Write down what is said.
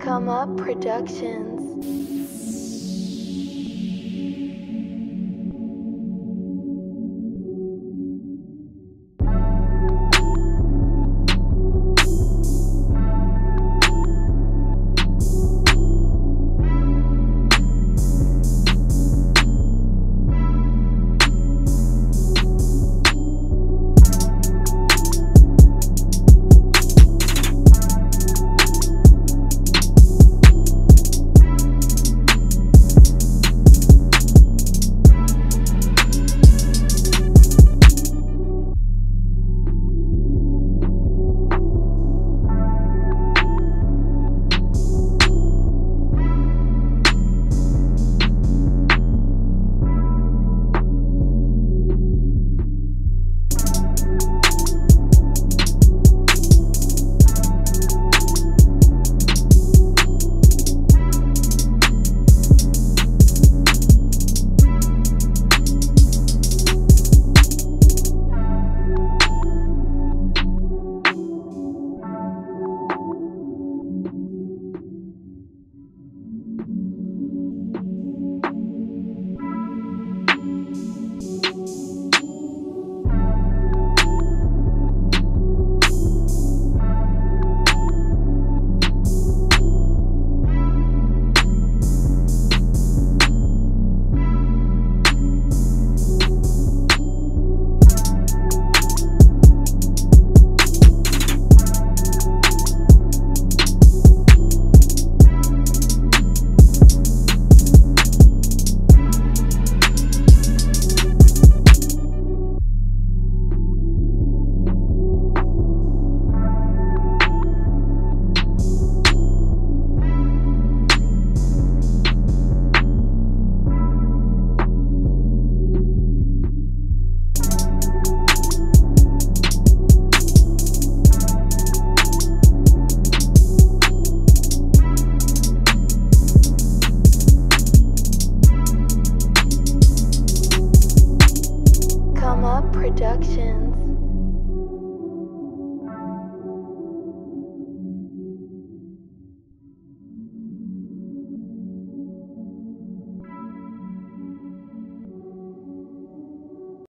Come Up Productions. Mama Productions.